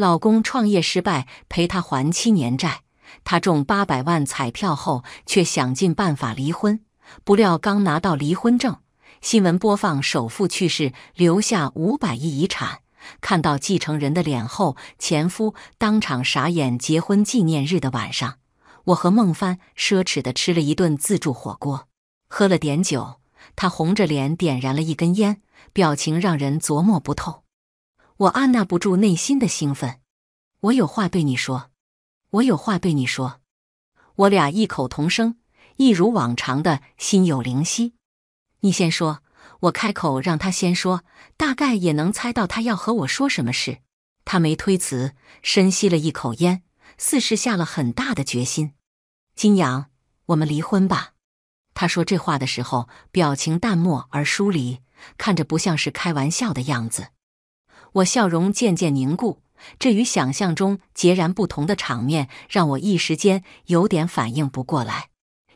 老公创业失败，陪她还七年债。她中八百万彩票后，却想尽办法离婚。不料刚拿到离婚证，新闻播放首富去世，留下五百亿遗产。看到继承人的脸后，前夫当场傻眼。结婚纪念日的晚上，我和孟帆奢侈的吃了一顿自助火锅，喝了点酒。他红着脸点燃了一根烟，表情让人琢磨不透。我按捺不住内心的兴奋，我有话对你说，我有话对你说。我俩异口同声，一如往常的心有灵犀。你先说。我开口让他先说，大概也能猜到他要和我说什么事。他没推辞，深吸了一口烟，似是下了很大的决心。金阳，我们离婚吧。他说这话的时候，表情淡漠而疏离，看着不像是开玩笑的样子。我笑容渐渐凝固，这与想象中截然不同的场面，让我一时间有点反应不过来。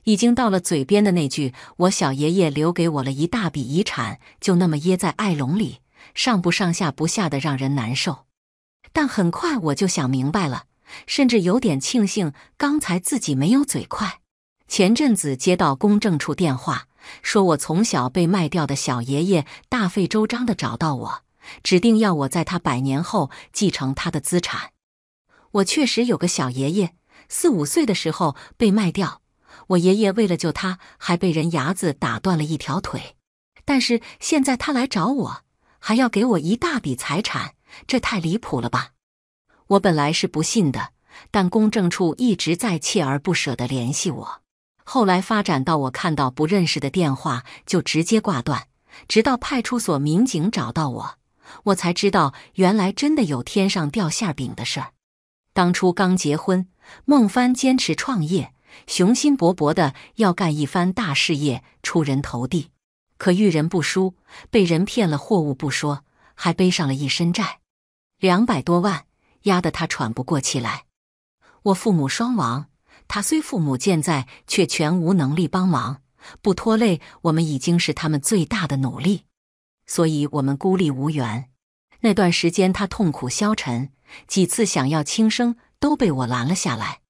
已经到了嘴边的那句“我小爷爷留给我了一大笔遗产”，就那么噎在爱笼里，上不上下不下的，让人难受。但很快我就想明白了，甚至有点庆幸刚才自己没有嘴快。前阵子接到公证处电话，说我从小被卖掉的小爷爷大费周章的找到我，指定要我在他百年后继承他的资产。我确实有个小爷爷，四五岁的时候被卖掉。我爷爷为了救他，还被人牙子打断了一条腿。但是现在他来找我，还要给我一大笔财产，这太离谱了吧！我本来是不信的，但公证处一直在锲而不舍地联系我。后来发展到我看到不认识的电话就直接挂断，直到派出所民警找到我，我才知道原来真的有天上掉馅饼的事儿。当初刚结婚，孟帆坚持创业。雄心勃勃的要干一番大事业，出人头地。可遇人不淑，被人骗了货物不说，还背上了一身债，两百多万，压得他喘不过气来。我父母双亡，他虽父母健在，却全无能力帮忙。不拖累我们，已经是他们最大的努力。所以，我们孤立无援。那段时间，他痛苦消沉，几次想要轻生，都被我拦了下来。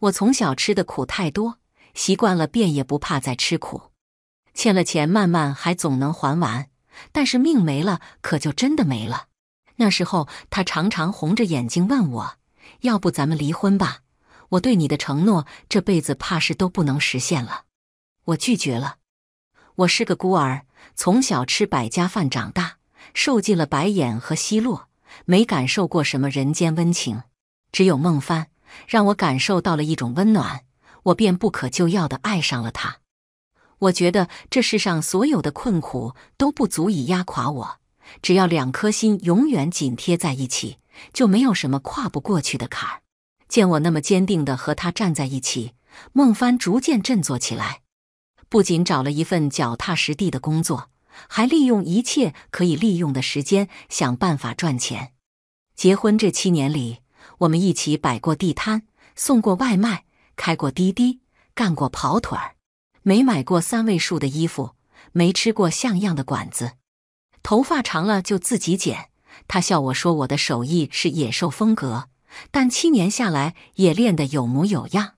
我从小吃的苦太多，习惯了，便也不怕再吃苦。欠了钱，慢慢还总能还完，但是命没了，可就真的没了。那时候，他常常红着眼睛问我：“要不咱们离婚吧？我对你的承诺，这辈子怕是都不能实现了。”我拒绝了。我是个孤儿，从小吃百家饭长大，受尽了白眼和奚落，没感受过什么人间温情，只有孟帆。让我感受到了一种温暖，我便不可救药的爱上了他。我觉得这世上所有的困苦都不足以压垮我，只要两颗心永远紧贴在一起，就没有什么跨不过去的坎儿。见我那么坚定的和他站在一起，孟帆逐渐振作起来，不仅找了一份脚踏实地的工作，还利用一切可以利用的时间想办法赚钱。结婚这七年里。我们一起摆过地摊，送过外卖，开过滴滴，干过跑腿儿，没买过三位数的衣服，没吃过像样的馆子，头发长了就自己剪。他笑我说我的手艺是野兽风格，但七年下来也练得有模有样。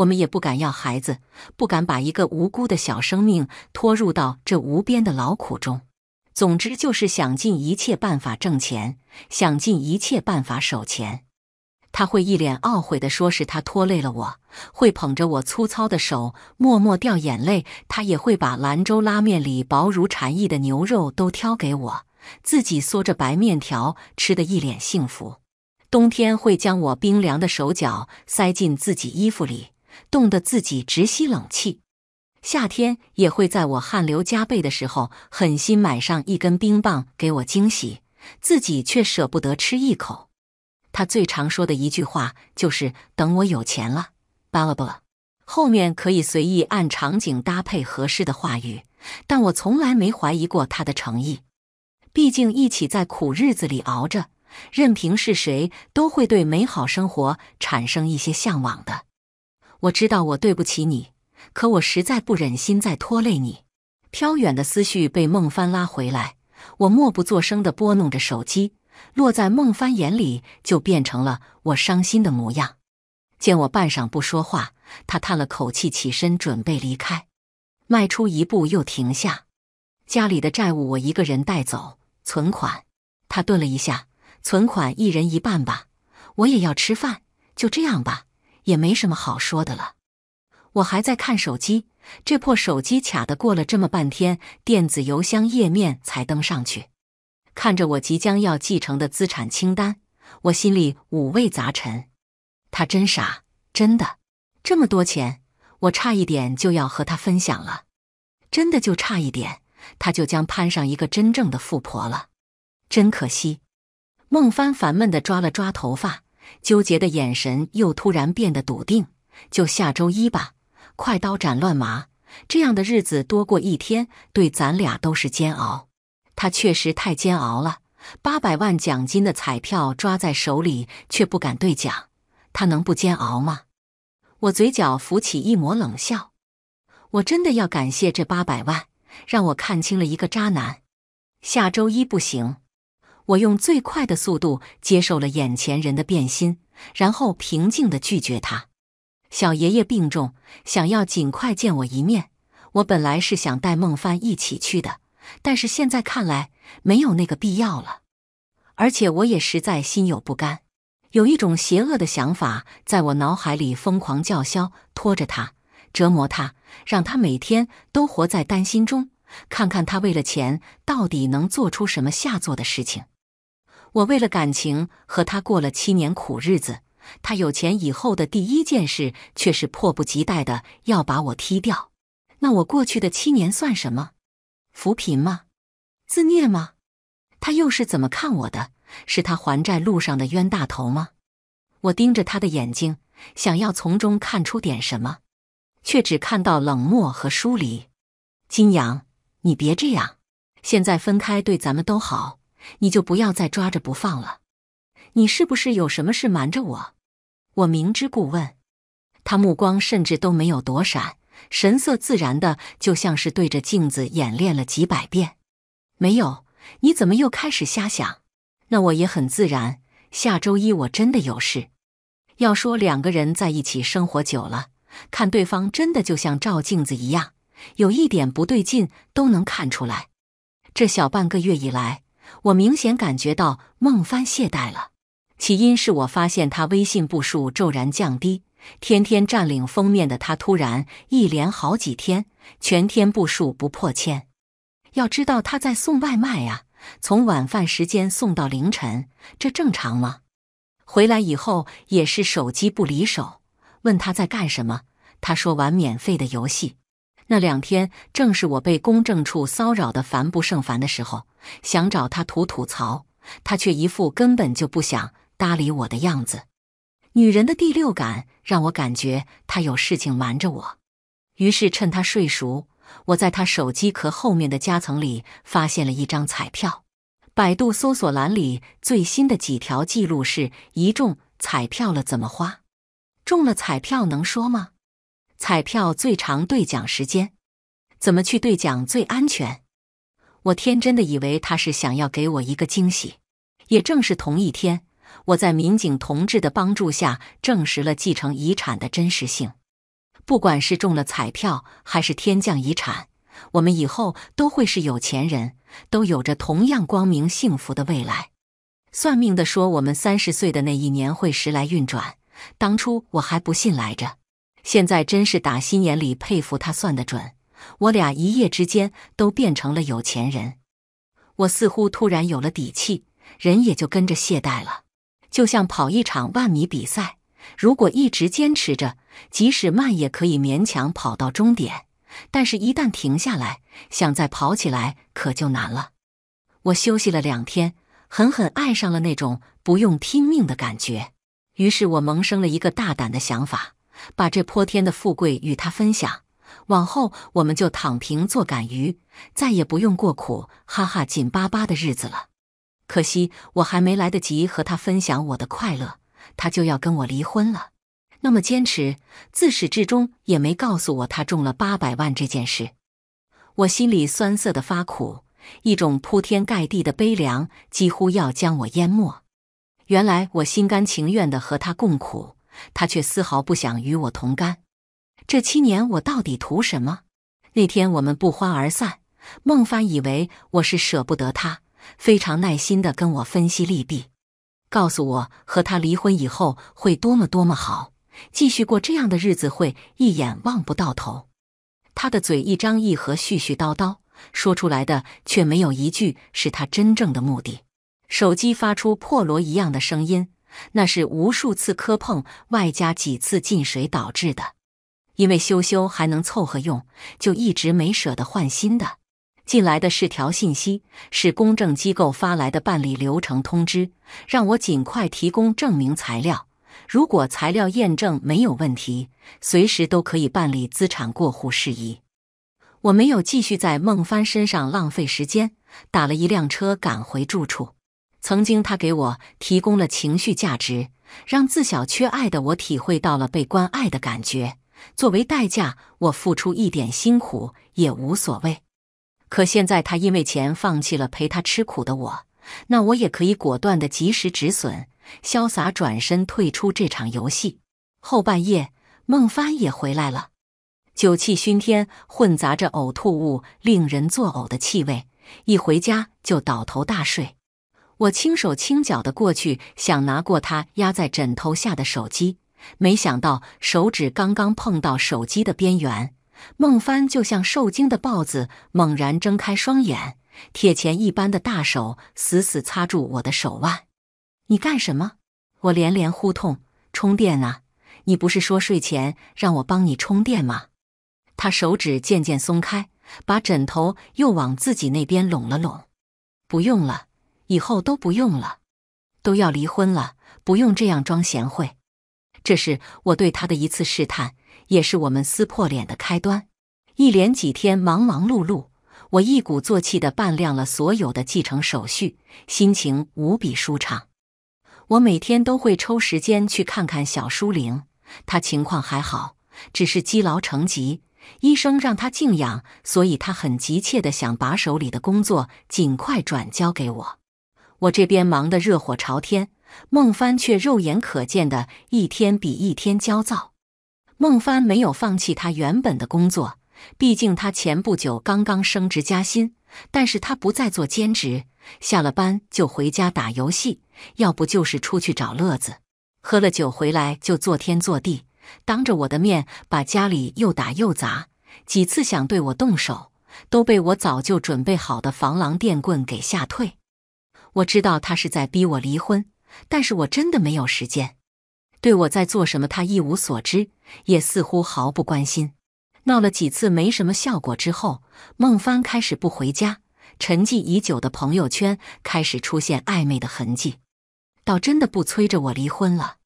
我们也不敢要孩子，不敢把一个无辜的小生命拖入到这无边的劳苦中。总之就是想尽一切办法挣钱，想尽一切办法守钱。他会一脸懊悔地说：“是他拖累了我。”会捧着我粗糙的手，默默掉眼泪。他也会把兰州拉面里薄如蝉翼的牛肉都挑给我，自己嗦着白面条吃的一脸幸福。冬天会将我冰凉的手脚塞进自己衣服里，冻得自己直吸冷气。夏天也会在我汗流浃背的时候，狠心买上一根冰棒给我惊喜，自己却舍不得吃一口。他最常说的一句话就是“等我有钱了”，巴拉巴拉，后面可以随意按场景搭配合适的话语，但我从来没怀疑过他的诚意。毕竟一起在苦日子里熬着，任凭是谁，都会对美好生活产生一些向往的。我知道我对不起你。可我实在不忍心再拖累你，飘远的思绪被孟帆拉回来。我默不作声地拨弄着手机，落在孟帆眼里就变成了我伤心的模样。见我半晌不说话，他叹了口气，起身准备离开，迈出一步又停下。家里的债务我一个人带走，存款……他顿了一下，存款一人一半吧。我也要吃饭，就这样吧，也没什么好说的了。我还在看手机，这破手机卡的过了这么半天，电子邮箱页面才登上去。看着我即将要继承的资产清单，我心里五味杂陈。他真傻，真的，这么多钱，我差一点就要和他分享了，真的就差一点，他就将攀上一个真正的富婆了，真可惜。孟帆烦闷地抓了抓头发，纠结的眼神又突然变得笃定。就下周一吧。快刀斩乱麻，这样的日子多过一天，对咱俩都是煎熬。他确实太煎熬了，八百万奖金的彩票抓在手里却不敢兑奖，他能不煎熬吗？我嘴角浮起一抹冷笑。我真的要感谢这八百万，让我看清了一个渣男。下周一不行，我用最快的速度接受了眼前人的变心，然后平静的拒绝他。小爷爷病重，想要尽快见我一面。我本来是想带孟帆一起去的，但是现在看来没有那个必要了。而且我也实在心有不甘，有一种邪恶的想法在我脑海里疯狂叫嚣，拖着他，折磨他，让他每天都活在担心中，看看他为了钱到底能做出什么下作的事情。我为了感情和他过了七年苦日子。他有钱以后的第一件事，却是迫不及待的要把我踢掉。那我过去的七年算什么？扶贫吗？自虐吗？他又是怎么看我的？是他还债路上的冤大头吗？我盯着他的眼睛，想要从中看出点什么，却只看到冷漠和疏离。金阳，你别这样，现在分开对咱们都好，你就不要再抓着不放了。你是不是有什么事瞒着我？我明知故问。他目光甚至都没有躲闪，神色自然的，就像是对着镜子演练了几百遍。没有，你怎么又开始瞎想？那我也很自然。下周一我真的有事。要说两个人在一起生活久了，看对方真的就像照镜子一样，有一点不对劲都能看出来。这小半个月以来，我明显感觉到孟帆懈怠了。起因是我发现他微信步数骤然降低，天天占领封面的他突然一连好几天全天步数不破千。要知道他在送外卖呀，从晚饭时间送到凌晨，这正常吗？回来以后也是手机不离手，问他在干什么，他说玩免费的游戏。那两天正是我被公证处骚扰的烦不胜烦的时候，想找他吐吐槽，他却一副根本就不想。搭理我的样子，女人的第六感让我感觉她有事情瞒着我。于是趁他睡熟，我在他手机壳后面的夹层里发现了一张彩票。百度搜索栏里最新的几条记录是：一中彩票了怎么花？中了彩票能说吗？彩票最长兑奖时间？怎么去兑奖最安全？我天真的以为他是想要给我一个惊喜。也正是同一天。我在民警同志的帮助下，证实了继承遗产的真实性。不管是中了彩票，还是天降遗产，我们以后都会是有钱人，都有着同样光明幸福的未来。算命的说，我们三十岁的那一年会时来运转。当初我还不信来着，现在真是打心眼里佩服他算得准。我俩一夜之间都变成了有钱人，我似乎突然有了底气，人也就跟着懈怠了。就像跑一场万米比赛，如果一直坚持着，即使慢也可以勉强跑到终点。但是，一旦停下来，想再跑起来可就难了。我休息了两天，狠狠爱上了那种不用拼命的感觉。于是我萌生了一个大胆的想法，把这泼天的富贵与他分享。往后，我们就躺平做赶鱼，再也不用过苦哈哈紧巴巴的日子了。可惜我还没来得及和他分享我的快乐，他就要跟我离婚了。那么坚持，自始至终也没告诉我他中了八百万这件事。我心里酸涩的发苦，一种铺天盖地的悲凉几乎要将我淹没。原来我心甘情愿的和他共苦，他却丝毫不想与我同甘。这七年我到底图什么？那天我们不欢而散，孟帆以为我是舍不得他，非常耐心的跟我分析利弊，告诉我和他离婚以后会多么多么好，继续过这样的日子会一眼望不到头。他的嘴一张一合，絮絮叨叨说出来的却没有一句是他真正的目的。手机发出破锣一样的声音，那是无数次磕碰外加几次进水导致的。因为修修还能凑合用，就一直没舍得换新的。进来的是条信息，是公证机构发来的办理流程通知，让我尽快提供证明材料。如果材料验证没有问题，随时都可以办理资产过户事宜。我没有继续在孟帆身上浪费时间，打了一辆车赶回住处。曾经他给我提供了情绪价值，让自小缺爱的我体会到了被关爱的感觉。作为代价，我付出一点辛苦也无所谓。可现在他因为钱放弃了陪他吃苦的我，那我也可以果断的及时止损，潇洒转身退出这场游戏。后半夜，孟帆也回来了，酒气熏天，混杂着呕吐物，令人作呕的气味。一回家就倒头大睡。我轻手轻脚的过去，想拿过他压在枕头下的手机。没想到手指刚刚碰到手机的边缘，孟帆就像受惊的豹子，猛然睁开双眼，铁钳一般的大手死死擦住我的手腕。你干什么？我连连呼痛。充电啊！你不是说睡前让我帮你充电吗？他手指渐渐松开，把枕头又往自己那边拢了拢。不用了，以后都不用了，都要离婚了，不用这样装贤惠。这是我对他的一次试探，也是我们撕破脸的开端。一连几天忙忙碌碌，我一鼓作气的办亮了所有的继承手续，心情无比舒畅。我每天都会抽时间去看看小舒玲，她情况还好，只是积劳成疾，医生让她静养，所以她很急切的想把手里的工作尽快转交给我。我这边忙得热火朝天。孟帆却肉眼可见的一天比一天焦躁。孟帆没有放弃他原本的工作，毕竟他前不久刚刚升职加薪。但是他不再做兼职，下了班就回家打游戏，要不就是出去找乐子。喝了酒回来就坐天坐地，当着我的面把家里又打又砸。几次想对我动手，都被我早就准备好的防狼电棍给吓退。我知道他是在逼我离婚。但是我真的没有时间，对我在做什么，他一无所知，也似乎毫不关心。闹了几次没什么效果之后，孟帆开始不回家，沉寂已久的朋友圈开始出现暧昧的痕迹，倒真的不催着我离婚了。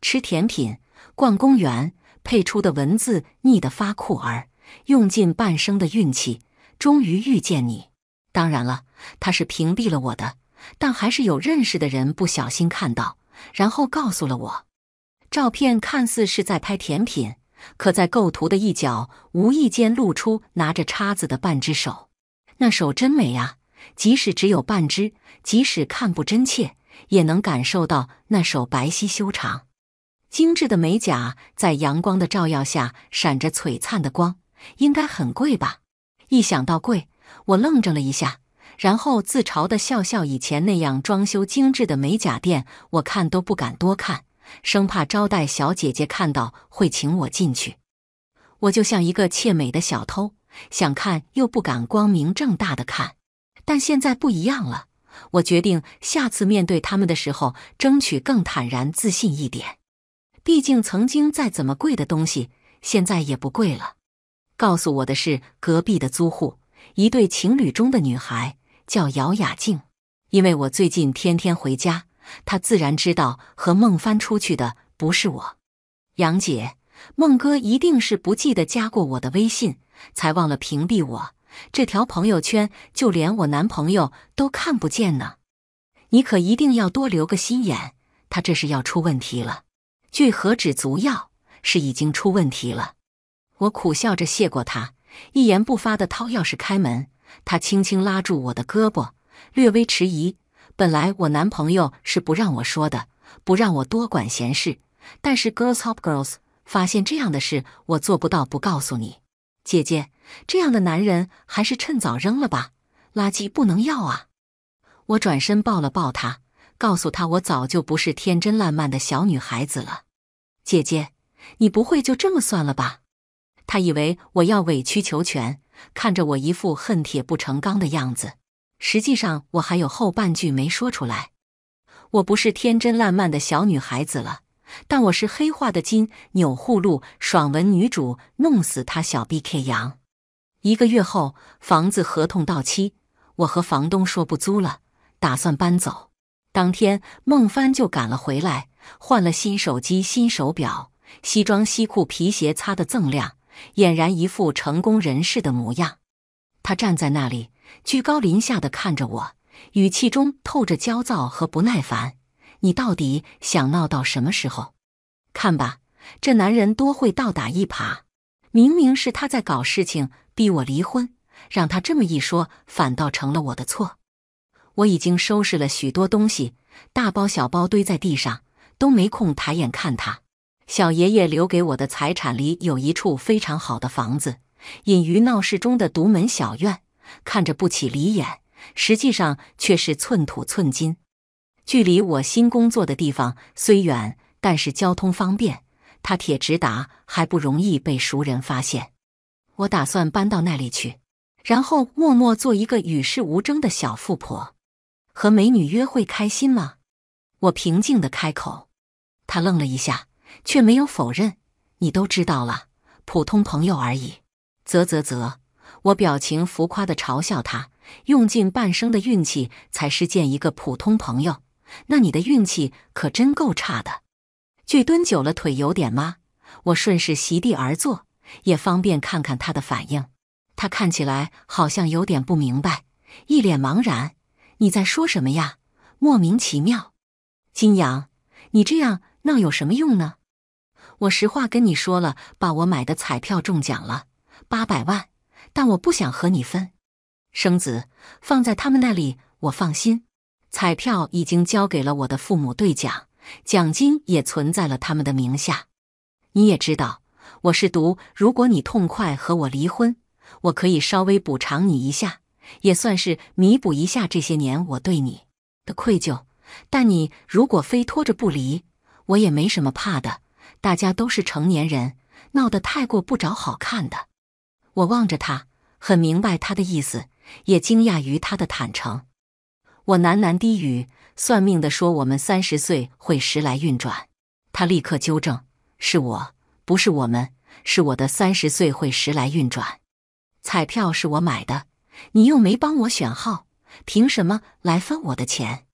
吃甜品、逛公园，配出的文字腻得发酷儿，用尽半生的运气，终于遇见你。当然了，他是屏蔽了我的。但还是有认识的人不小心看到，然后告诉了我。照片看似是在拍甜品，可在构图的一角无意间露出拿着叉子的半只手，那手真美啊！即使只有半只，即使看不真切，也能感受到那手白皙修长、精致的美甲在阳光的照耀下闪着璀璨的光，应该很贵吧？一想到贵，我愣怔了一下。然后自嘲的笑笑，以前那样装修精致的美甲店，我看都不敢多看，生怕招待小姐姐看到会请我进去。我就像一个窃美的小偷，想看又不敢光明正大的看。但现在不一样了，我决定下次面对他们的时候，争取更坦然自信一点。毕竟曾经再怎么贵的东西，现在也不贵了。告诉我的是隔壁的租户，一对情侣中的女孩。叫姚雅静，因为我最近天天回家，她自然知道和孟帆出去的不是我。杨姐，孟哥一定是不记得加过我的微信，才忘了屏蔽我这条朋友圈，就连我男朋友都看不见呢。你可一定要多留个心眼，他这是要出问题了。据何止足药，是已经出问题了。我苦笑着谢过他，一言不发的掏钥匙开门。他轻轻拉住我的胳膊，略微迟疑。本来我男朋友是不让我说的，不让我多管闲事。但是 Girls Help Girls 发现这样的事，我做不到不告诉你，姐姐。这样的男人还是趁早扔了吧，垃圾不能要啊！我转身抱了抱他，告诉他我早就不是天真烂漫的小女孩子了。姐姐，你不会就这么算了吧？他以为我要委曲求全，看着我一副恨铁不成钢的样子。实际上，我还有后半句没说出来。我不是天真烂漫的小女孩子了，但我是黑化的金钮祜禄爽文女主，弄死他小 B K 羊。一个月后，房子合同到期，我和房东说不租了，打算搬走。当天，孟帆就赶了回来，换了新手机、新手表，西装、西裤、皮鞋擦得锃亮，俨然一副成功人士的模样。他站在那里，居高临下的看着我，语气中透着焦躁和不耐烦：“你到底想闹到什么时候？看吧，这男人多会倒打一耙。明明是他在搞事情。”逼我离婚，让他这么一说，反倒成了我的错。我已经收拾了许多东西，大包小包堆在地上，都没空抬眼看他。小爷爷留给我的财产里有一处非常好的房子，隐于闹市中的独门小院，看着不起离眼，实际上却是寸土寸金。距离我新工作的地方虽远，但是交通方便，他铁直达，还不容易被熟人发现。我打算搬到那里去，然后默默做一个与世无争的小富婆，和美女约会开心吗？我平静的开口。他愣了一下，却没有否认。你都知道了，普通朋友而已。啧啧啧，我表情浮夸的嘲笑他，用尽半生的运气才是见一个普通朋友，那你的运气可真够差的。剧蹲久了腿有点麻，我顺势席地而坐。也方便看看他的反应。他看起来好像有点不明白，一脸茫然。你在说什么呀？莫名其妙。金阳，你这样闹有什么用呢？我实话跟你说了，爸，我买的彩票中奖了八百万，但我不想和你分。生子放在他们那里，我放心。彩票已经交给了我的父母兑奖，奖金也存在了他们的名下。你也知道。我是读，如果你痛快和我离婚，我可以稍微补偿你一下，也算是弥补一下这些年我对你的愧疚。但你如果非拖着不离，我也没什么怕的。大家都是成年人，闹得太过不找好看的。我望着他，很明白他的意思，也惊讶于他的坦诚。我喃喃低语：“算命的说我们三十岁会时来运转。”他立刻纠正：“是我。”不是我们，是我的三十岁会时来运转。彩票是我买的，你又没帮我选号，凭什么来分我的钱？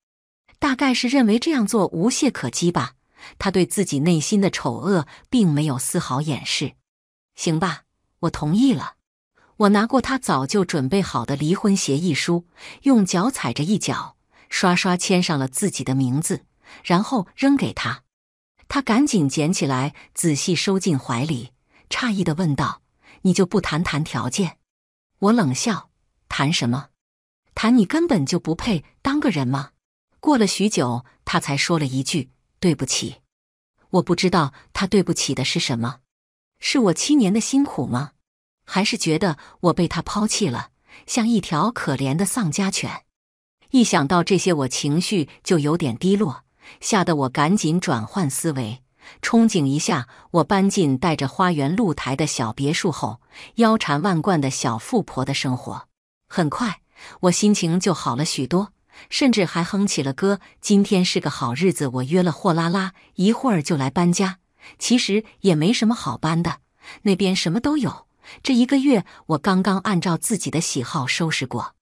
大概是认为这样做无懈可击吧。他对自己内心的丑恶并没有丝毫掩饰。行吧，我同意了。我拿过他早就准备好的离婚协议书，用脚踩着一脚，刷刷签上了自己的名字，然后扔给他。他赶紧捡起来，仔细收进怀里，诧异的问道：“你就不谈谈条件？”我冷笑：“谈什么？谈你根本就不配当个人吗？”过了许久，他才说了一句：“对不起。”我不知道他对不起的是什么，是我七年的辛苦吗？还是觉得我被他抛弃了，像一条可怜的丧家犬？一想到这些，我情绪就有点低落。吓得我赶紧转换思维，憧憬一下我搬进带着花园露台的小别墅后，腰缠万贯的小富婆的生活。很快，我心情就好了许多，甚至还哼起了歌。今天是个好日子，我约了货拉拉，一会儿就来搬家。其实也没什么好搬的，那边什么都有。这一个月，我刚刚按照自己的喜好收拾过。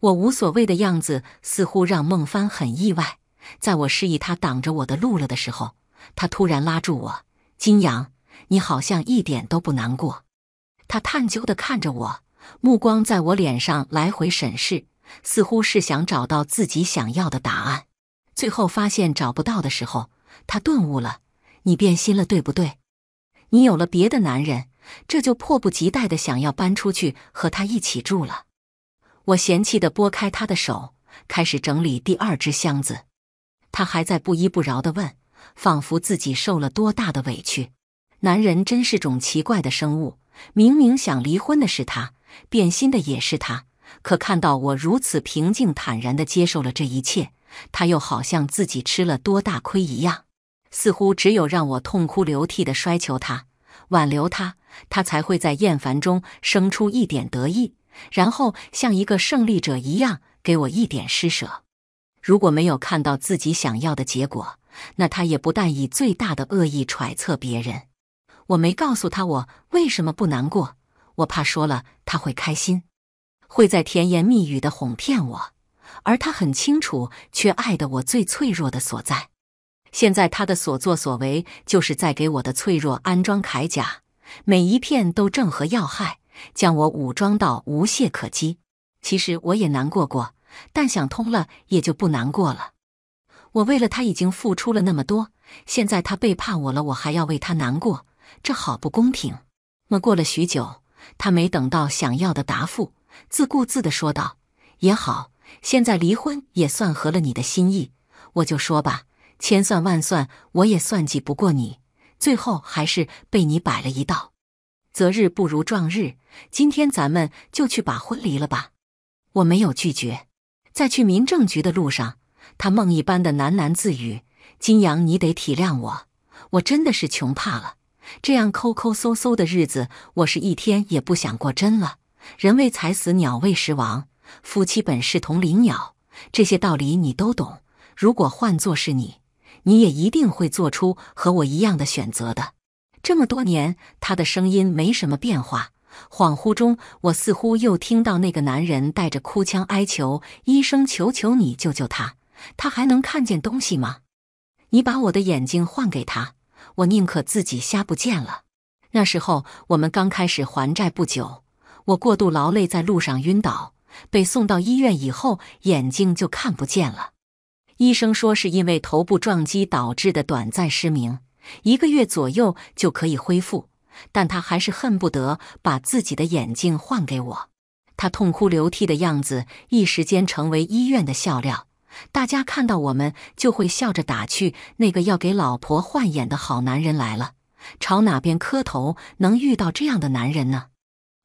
我无所谓的样子，似乎让孟帆很意外。在我示意他挡着我的路了的时候，他突然拉住我：“金阳，你好像一点都不难过。”他探究的看着我，目光在我脸上来回审视，似乎是想找到自己想要的答案。最后发现找不到的时候，他顿悟了：“你变心了，对不对？你有了别的男人，这就迫不及待的想要搬出去和他一起住了。”我嫌弃的拨开他的手，开始整理第二只箱子。他还在不依不饶的问，仿佛自己受了多大的委屈。男人真是种奇怪的生物，明明想离婚的是他，变心的也是他，可看到我如此平静坦然的接受了这一切，他又好像自己吃了多大亏一样，似乎只有让我痛哭流涕的摔求他、挽留他，他才会在厌烦中生出一点得意。然后像一个胜利者一样给我一点施舍。如果没有看到自己想要的结果，那他也不但以最大的恶意揣测别人。我没告诉他我为什么不难过，我怕说了他会开心，会在甜言蜜语的哄骗我，而他很清楚，却爱的我最脆弱的所在。现在他的所作所为，就是在给我的脆弱安装铠甲，每一片都正合要害。将我武装到无懈可击。其实我也难过过，但想通了也就不难过了。我为了他已经付出了那么多，现在他背叛我了，我还要为他难过，这好不公平。么过了许久，他没等到想要的答复，自顾自地说道：“也好，现在离婚也算合了你的心意。我就说吧，千算万算，我也算计不过你，最后还是被你摆了一道。”择日不如撞日，今天咱们就去把婚离了吧。我没有拒绝。在去民政局的路上，他梦一般的喃喃自语：“金阳，你得体谅我，我真的是穷怕了。这样抠抠搜搜的日子，我是一天也不想过。真了，人为财死，鸟为食亡，夫妻本是同林鸟，这些道理你都懂。如果换作是你，你也一定会做出和我一样的选择的。”这么多年，他的声音没什么变化。恍惚中，我似乎又听到那个男人带着哭腔哀求：“医生，求求你救救他！他还能看见东西吗？你把我的眼睛换给他，我宁可自己瞎不见了。”那时候我们刚开始还债不久，我过度劳累，在路上晕倒，被送到医院以后，眼睛就看不见了。医生说是因为头部撞击导致的短暂失明。一个月左右就可以恢复，但他还是恨不得把自己的眼镜换给我。他痛哭流涕的样子，一时间成为医院的笑料。大家看到我们，就会笑着打趣：“那个要给老婆换眼的好男人来了。”朝哪边磕头，能遇到这样的男人呢？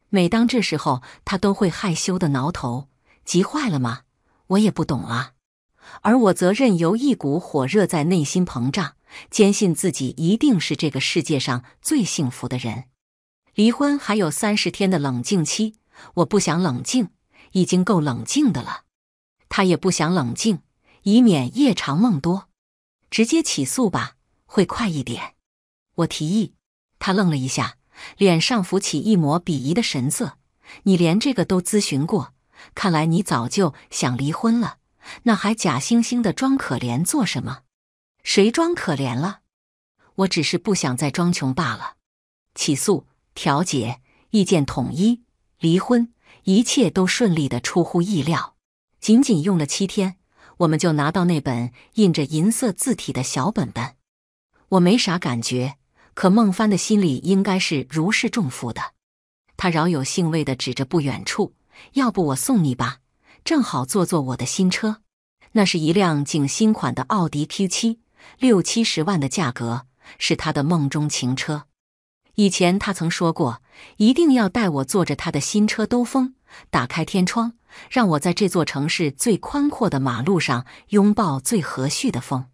每当这时候，他都会害羞的挠头，急坏了吗？我也不懂啊。而我则任由一股火热在内心膨胀。坚信自己一定是这个世界上最幸福的人。离婚还有三十天的冷静期，我不想冷静，已经够冷静的了。他也不想冷静，以免夜长梦多。直接起诉吧，会快一点。我提议。他愣了一下，脸上浮起一抹鄙夷的神色。你连这个都咨询过？看来你早就想离婚了。那还假惺惺的装可怜做什么？谁装可怜了？我只是不想再装穷罢了。起诉、调解、意见统一、离婚，一切都顺利的出乎意料。仅仅用了七天，我们就拿到那本印着银色字体的小本本。我没啥感觉，可孟帆的心里应该是如释重负的。他饶有兴味的指着不远处：“要不我送你吧，正好坐坐我的新车。那是一辆景新款的奥迪 Q 七。”六七十万的价格是他的梦中情车。以前他曾说过，一定要带我坐着他的新车兜风，打开天窗，让我在这座城市最宽阔的马路上拥抱最和煦的风。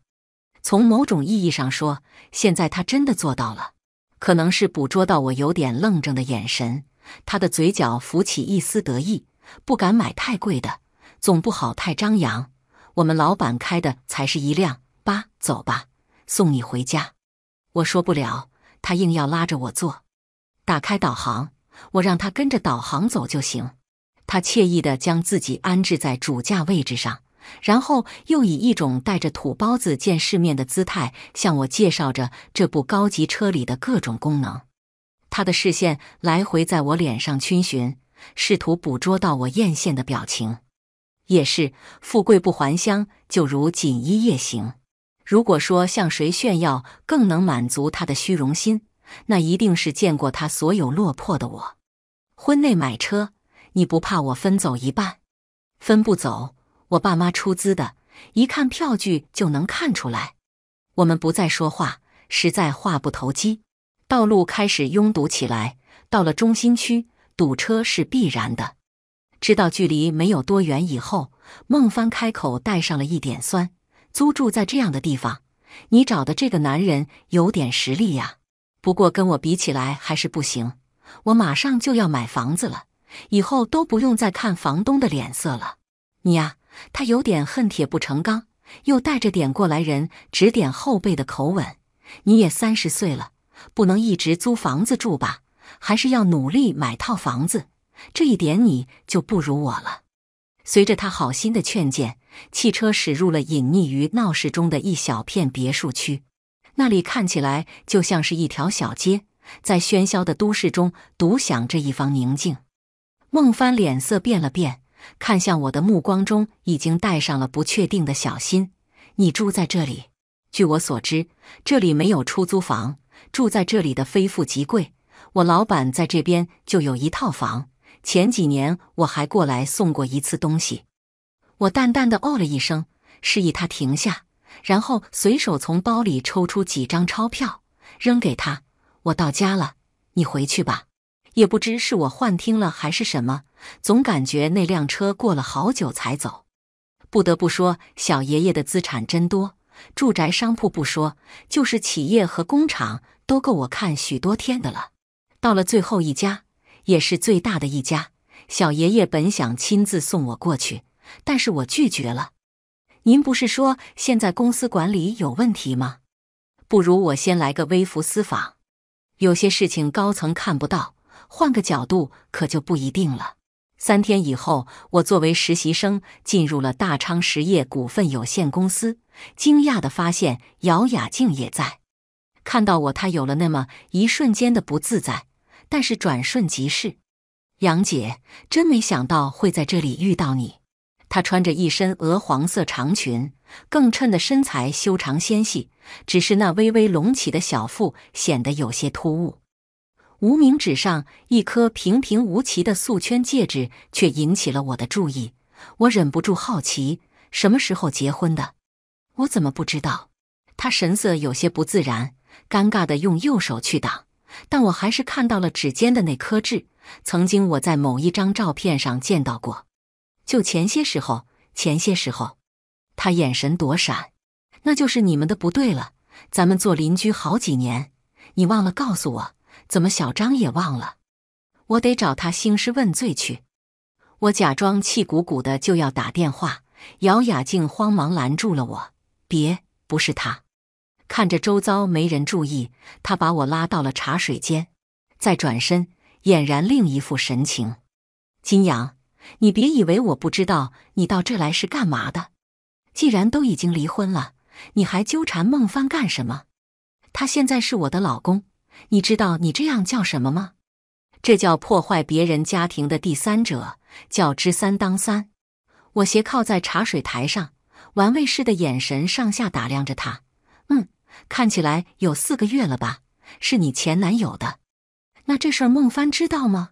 从某种意义上说，现在他真的做到了。可能是捕捉到我有点愣怔的眼神，他的嘴角浮起一丝得意。不敢买太贵的，总不好太张扬。我们老板开的才是一辆。八，走吧，送你回家。我说不了，他硬要拉着我坐。打开导航，我让他跟着导航走就行。他惬意地将自己安置在主驾位置上，然后又以一种带着土包子见世面的姿态向我介绍着这部高级车里的各种功能。他的视线来回在我脸上逡巡，试图捕捉到我艳羡的表情。也是，富贵不还乡，就如锦衣夜行。如果说向谁炫耀更能满足他的虚荣心，那一定是见过他所有落魄的我。婚内买车，你不怕我分走一半？分不走，我爸妈出资的，一看票据就能看出来。我们不再说话，实在话不投机。道路开始拥堵起来，到了中心区，堵车是必然的。知道距离没有多远以后，孟帆开口带上了一点酸：“租住在这样的地方，你找的这个男人有点实力呀。不过跟我比起来还是不行。我马上就要买房子了，以后都不用再看房东的脸色了。你呀，他有点恨铁不成钢，又带着点过来人指点后辈的口吻。你也三十岁了，不能一直租房子住吧？还是要努力买套房子。这一点你就不如我了。”随着他好心的劝谏，汽车驶入了隐匿于闹市中的一小片别墅区。那里看起来就像是一条小街，在喧嚣的都市中独享这一方宁静。孟帆脸色变了变，看向我的目光中已经带上了不确定的小心。你住在这里？据我所知，这里没有出租房，住在这里的非富即贵。我老板在这边就有一套房。前几年我还过来送过一次东西，我淡淡的哦了一声，示意他停下，然后随手从包里抽出几张钞票扔给他。我到家了，你回去吧。也不知是我幻听了还是什么，总感觉那辆车过了好久才走。不得不说，小爷爷的资产真多，住宅、商铺不说，就是企业和工厂都够我看许多天的了。到了最后一家。也是最大的一家。小爷爷本想亲自送我过去，但是我拒绝了。您不是说现在公司管理有问题吗？不如我先来个微服私访。有些事情高层看不到，换个角度可就不一定了。三天以后，我作为实习生进入了大昌实业股份有限公司，惊讶的发现姚雅静也在。看到我，她有了那么一瞬间的不自在。但是转瞬即逝，杨姐真没想到会在这里遇到你。她穿着一身鹅黄色长裙，更衬得身材修长纤细，只是那微微隆起的小腹显得有些突兀。无名指上一颗平平无奇的素圈戒指却引起了我的注意，我忍不住好奇，什么时候结婚的？我怎么不知道？他神色有些不自然，尴尬的用右手去挡。但我还是看到了指尖的那颗痣，曾经我在某一张照片上见到过。就前些时候，前些时候，他眼神躲闪，那就是你们的不对了。咱们做邻居好几年，你忘了告诉我？怎么小张也忘了？我得找他兴师问罪去。我假装气鼓鼓的就要打电话，姚雅静慌忙拦住了我：“别，不是他。”看着周遭没人注意，他把我拉到了茶水间，再转身，俨然另一副神情。金阳，你别以为我不知道你到这来是干嘛的。既然都已经离婚了，你还纠缠孟帆干什么？他现在是我的老公，你知道你这样叫什么吗？这叫破坏别人家庭的第三者，叫知三当三。我斜靠在茶水台上，玩味似的眼神上下打量着他。嗯。看起来有四个月了吧？是你前男友的，那这事儿孟帆知道吗？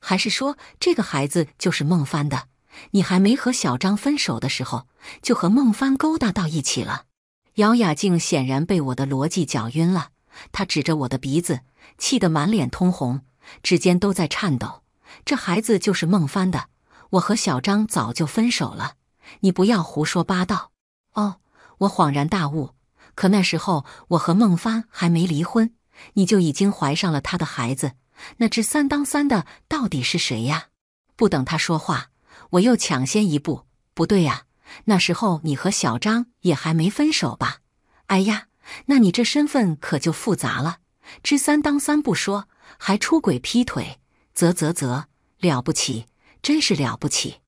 还是说这个孩子就是孟帆的？你还没和小张分手的时候，就和孟帆勾搭到一起了？姚雅静显然被我的逻辑搅晕了，她指着我的鼻子，气得满脸通红，指尖都在颤抖。这孩子就是孟帆的，我和小张早就分手了，你不要胡说八道。哦，我恍然大悟。可那时候我和孟帆还没离婚，你就已经怀上了他的孩子。那只三当三的到底是谁呀？不等他说话，我又抢先一步。不对呀，那时候你和小张也还没分手吧？哎呀，那你这身份可就复杂了。知三当三不说，还出轨劈腿，啧啧啧，了不起，真是了不起！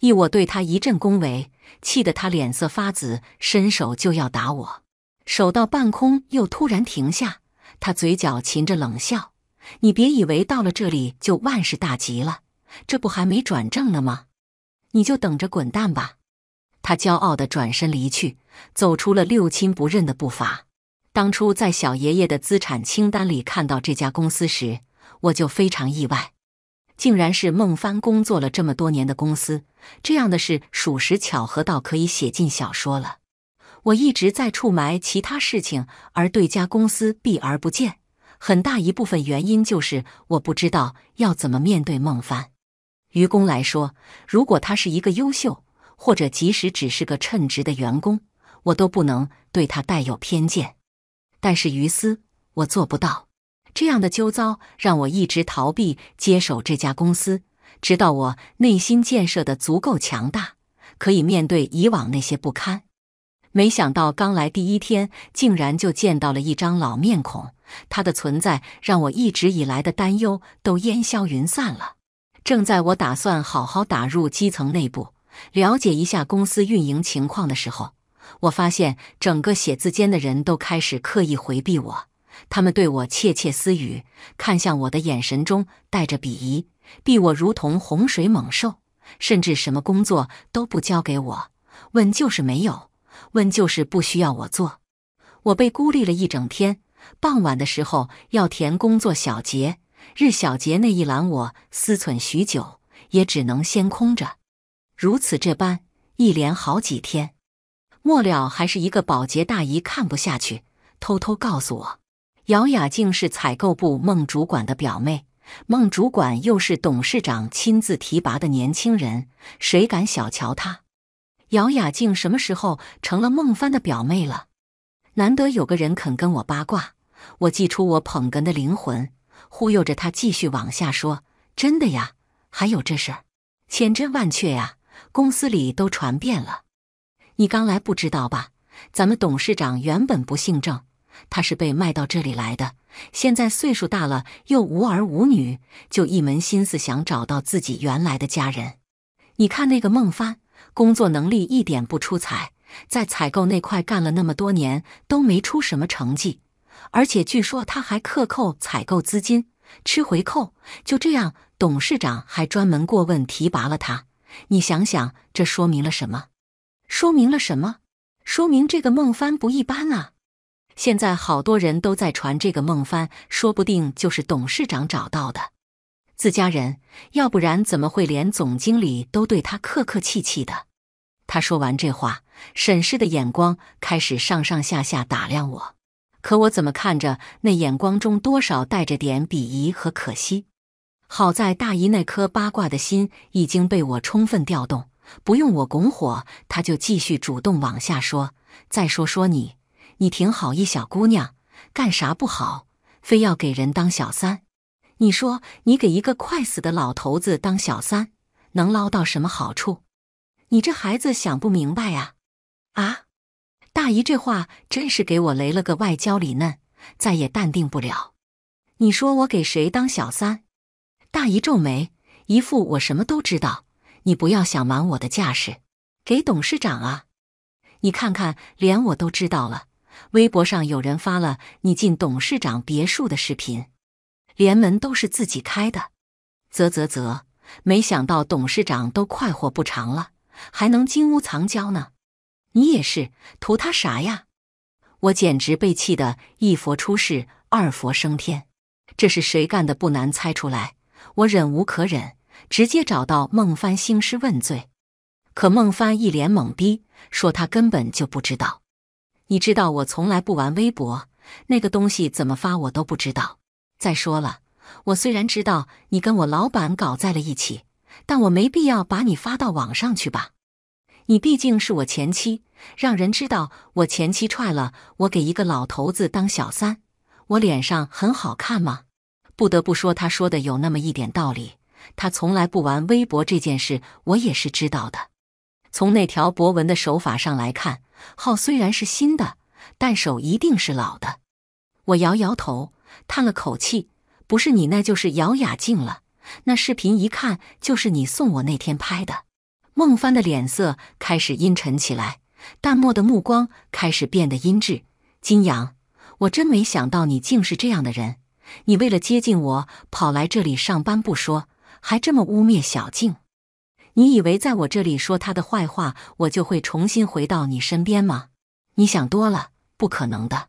一我对他一阵恭维，气得他脸色发紫，伸手就要打我。手到半空，又突然停下。他嘴角噙着冷笑：“你别以为到了这里就万事大吉了，这不还没转正呢吗？你就等着滚蛋吧！”他骄傲的转身离去，走出了六亲不认的步伐。当初在小爷爷的资产清单里看到这家公司时，我就非常意外。竟然是孟帆工作了这么多年的公司，这样的事属实巧合到可以写进小说了。我一直在触埋其他事情，而对家公司避而不见，很大一部分原因就是我不知道要怎么面对孟帆。于公来说，如果他是一个优秀，或者即使只是个称职的员工，我都不能对他带有偏见。但是于私，我做不到。这样的纠遭让我一直逃避接手这家公司，直到我内心建设的足够强大，可以面对以往那些不堪。没想到刚来第一天，竟然就见到了一张老面孔。他的存在让我一直以来的担忧都烟消云散了。正在我打算好好打入基层内部，了解一下公司运营情况的时候，我发现整个写字间的人都开始刻意回避我。他们对我窃窃私语，看向我的眼神中带着鄙夷，避我如同洪水猛兽，甚至什么工作都不交给我，问就是没有，问就是不需要我做。我被孤立了一整天。傍晚的时候要填工作小结，日小结那一栏，我思忖许久，也只能先空着。如此这般，一连好几天，末了还是一个保洁大姨看不下去，偷偷告诉我。姚雅静是采购部孟主管的表妹，孟主管又是董事长亲自提拔的年轻人，谁敢小瞧她？姚雅静什么时候成了孟帆的表妹了？难得有个人肯跟我八卦，我祭出我捧哏的灵魂，忽悠着他继续往下说：“真的呀，还有这事儿，千真万确呀，公司里都传遍了。你刚来不知道吧？咱们董事长原本不姓郑。”他是被卖到这里来的，现在岁数大了，又无儿无女，就一门心思想找到自己原来的家人。你看那个孟帆，工作能力一点不出彩，在采购那块干了那么多年都没出什么成绩，而且据说他还克扣采购资金，吃回扣。就这样，董事长还专门过问提拔了他。你想想，这说明了什么？说明了什么？说明这个孟帆不一般啊！现在好多人都在传这个孟帆，说不定就是董事长找到的自家人，要不然怎么会连总经理都对他客客气气的？他说完这话，审视的眼光开始上上下下打量我，可我怎么看着那眼光中多少带着点鄙夷和可惜。好在大姨那颗八卦的心已经被我充分调动，不用我拱火，他就继续主动往下说。再说说你。你挺好一小姑娘，干啥不好，非要给人当小三？你说你给一个快死的老头子当小三，能捞到什么好处？你这孩子想不明白呀！啊，大姨这话真是给我雷了个外焦里嫩，再也淡定不了。你说我给谁当小三？大姨皱眉，一副我什么都知道，你不要想瞒我的架势。给董事长啊！你看看，连我都知道了。微博上有人发了你进董事长别墅的视频，连门都是自己开的。啧啧啧，没想到董事长都快活不长了，还能金屋藏娇呢。你也是图他啥呀？我简直被气得一佛出世，二佛升天。这是谁干的？不难猜出来。我忍无可忍，直接找到孟帆兴师问罪。可孟帆一脸懵逼，说他根本就不知道。你知道我从来不玩微博，那个东西怎么发我都不知道。再说了，我虽然知道你跟我老板搞在了一起，但我没必要把你发到网上去吧？你毕竟是我前妻，让人知道我前妻踹了我给一个老头子当小三，我脸上很好看吗？不得不说，他说的有那么一点道理。他从来不玩微博这件事，我也是知道的。从那条博文的手法上来看。号虽然是新的，但手一定是老的。我摇摇头，叹了口气：“不是你，那就是姚雅静了。那视频一看就是你送我那天拍的。”孟帆的脸色开始阴沉起来，淡漠的目光开始变得阴鸷。金阳，我真没想到你竟是这样的人。你为了接近我，跑来这里上班不说，还这么污蔑小静。你以为在我这里说他的坏话，我就会重新回到你身边吗？你想多了，不可能的。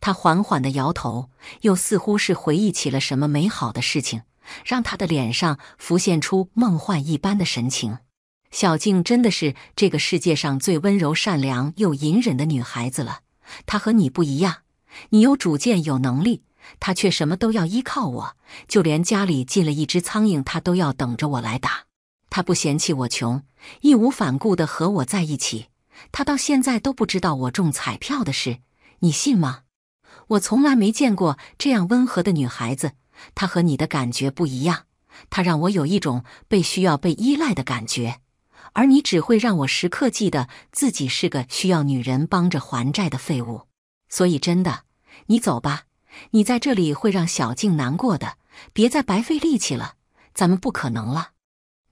他缓缓的摇头，又似乎是回忆起了什么美好的事情，让他的脸上浮现出梦幻一般的神情。小静真的是这个世界上最温柔、善良又隐忍的女孩子了。她和你不一样，你有主见、有能力，他却什么都要依靠我，就连家里进了一只苍蝇，他都要等着我来打。他不嫌弃我穷，义无反顾的和我在一起。他到现在都不知道我中彩票的事，你信吗？我从来没见过这样温和的女孩子。她和你的感觉不一样，她让我有一种被需要、被依赖的感觉。而你只会让我时刻记得自己是个需要女人帮着还债的废物，所以真的，你走吧，你在这里会让小静难过的，别再白费力气了，咱们不可能了，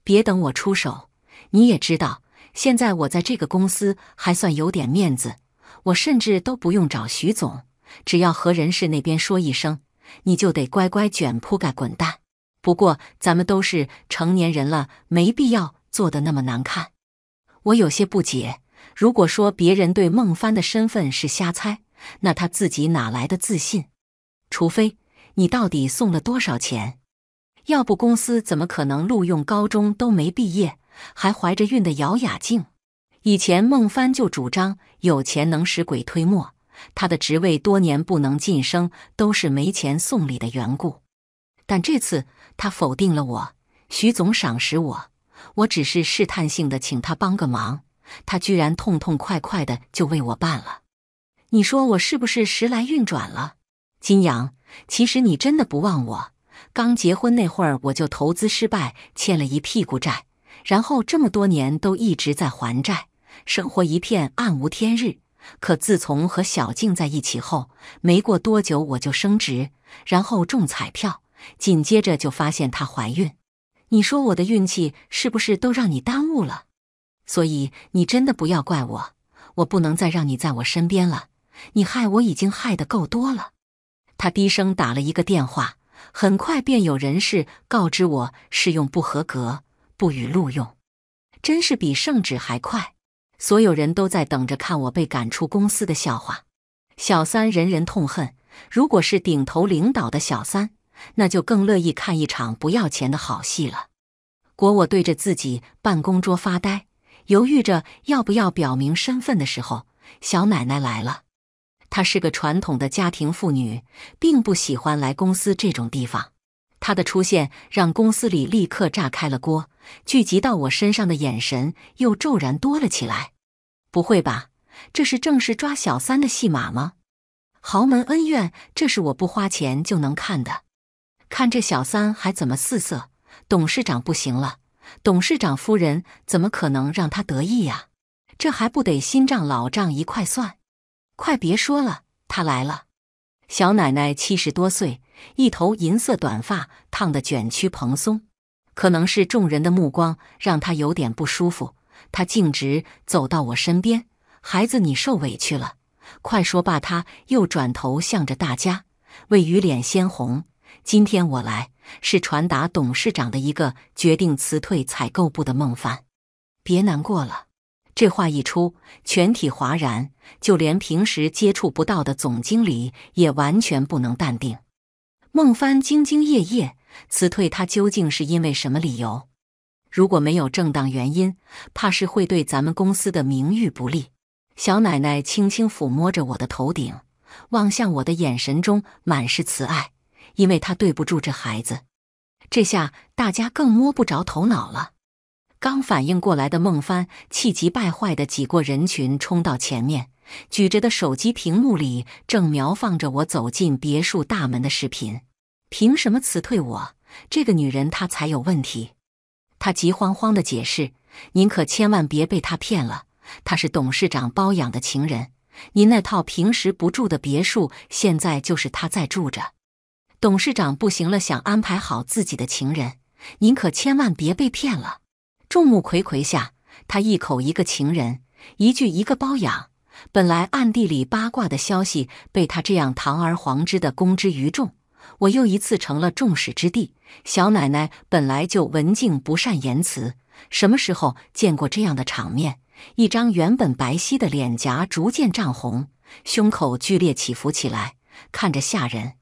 别等我出手。你也知道，现在我在这个公司还算有点面子，我甚至都不用找徐总，只要和人事那边说一声，你就得乖乖卷铺盖滚蛋。不过咱们都是成年人了，没必要。做的那么难看，我有些不解。如果说别人对孟帆的身份是瞎猜，那他自己哪来的自信？除非你到底送了多少钱？要不公司怎么可能录用高中都没毕业还怀着孕的姚雅静？以前孟帆就主张有钱能使鬼推磨，他的职位多年不能晋升，都是没钱送礼的缘故。但这次他否定了我，徐总赏识我。我只是试探性的请他帮个忙，他居然痛痛快快的就为我办了。你说我是不是时来运转了？金阳，其实你真的不忘我。刚结婚那会儿我就投资失败，欠了一屁股债，然后这么多年都一直在还债，生活一片暗无天日。可自从和小静在一起后，没过多久我就升职，然后中彩票，紧接着就发现她怀孕。你说我的运气是不是都让你耽误了？所以你真的不要怪我，我不能再让你在我身边了。你害我已经害得够多了。他低声打了一个电话，很快便有人事告知我试用不合格，不予录用。真是比圣旨还快。所有人都在等着看我被赶出公司的笑话。小三人人痛恨，如果是顶头领导的小三。那就更乐意看一场不要钱的好戏了。果我对着自己办公桌发呆，犹豫着要不要表明身份的时候，小奶奶来了。她是个传统的家庭妇女，并不喜欢来公司这种地方。她的出现让公司里立刻炸开了锅，聚集到我身上的眼神又骤然多了起来。不会吧？这是正式抓小三的戏码吗？豪门恩怨，这是我不花钱就能看的。看这小三还怎么四色？董事长不行了，董事长夫人怎么可能让他得意呀？这还不得新账老账一块算？快别说了，他来了。小奶奶七十多岁，一头银色短发烫得卷曲蓬松，可能是众人的目光让她有点不舒服。她径直走到我身边：“孩子，你受委屈了，快说罢。”她又转头向着大家，魏雨脸鲜红。今天我来是传达董事长的一个决定辞退采购部的孟凡，别难过了。这话一出，全体哗然，就连平时接触不到的总经理也完全不能淡定。孟帆兢兢业业，辞退他究竟是因为什么理由？如果没有正当原因，怕是会对咱们公司的名誉不利。小奶奶轻轻抚摸着我的头顶，望向我的眼神中满是慈爱。因为她对不住这孩子，这下大家更摸不着头脑了。刚反应过来的孟帆气急败坏的挤过人群，冲到前面，举着的手机屏幕里正描放着我走进别墅大门的视频。凭什么辞退我？这个女人她才有问题。他急慌慌的解释：“您可千万别被他骗了，他是董事长包养的情人。您那套平时不住的别墅，现在就是他在住着。”董事长不行了，想安排好自己的情人，您可千万别被骗了。众目睽睽下，他一口一个情人，一句一个包养。本来暗地里八卦的消息，被他这样堂而皇之的公之于众，我又一次成了众矢之的。小奶奶本来就文静不善言辞，什么时候见过这样的场面？一张原本白皙的脸颊逐渐涨红，胸口剧烈起伏起来，看着吓人。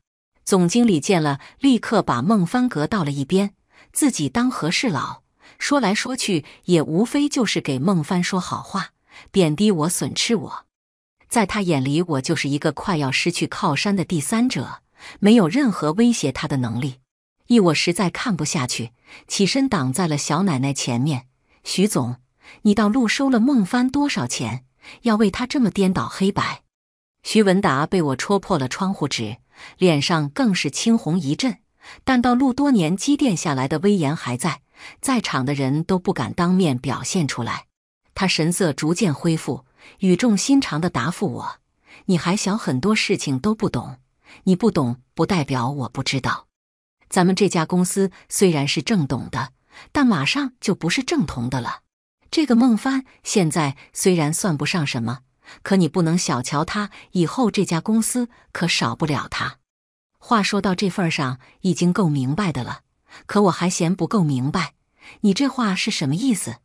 总经理见了，立刻把孟帆隔到了一边，自己当和事佬，说来说去也无非就是给孟帆说好话，贬低我，损斥我。在他眼里，我就是一个快要失去靠山的第三者，没有任何威胁他的能力。一我实在看不下去，起身挡在了小奶奶前面。徐总，你到路收了孟帆多少钱？要为他这么颠倒黑白？徐文达被我戳破了窗户纸。脸上更是青红一阵，但道路多年积淀下来的威严还在，在场的人都不敢当面表现出来。他神色逐渐恢复，语重心长地答复我：“你还小，很多事情都不懂。你不懂，不代表我不知道。咱们这家公司虽然是正统的，但马上就不是正统的了。这个孟帆现在虽然算不上什么。”可你不能小瞧他，以后这家公司可少不了他。话说到这份上，已经够明白的了，可我还嫌不够明白。你这话是什么意思？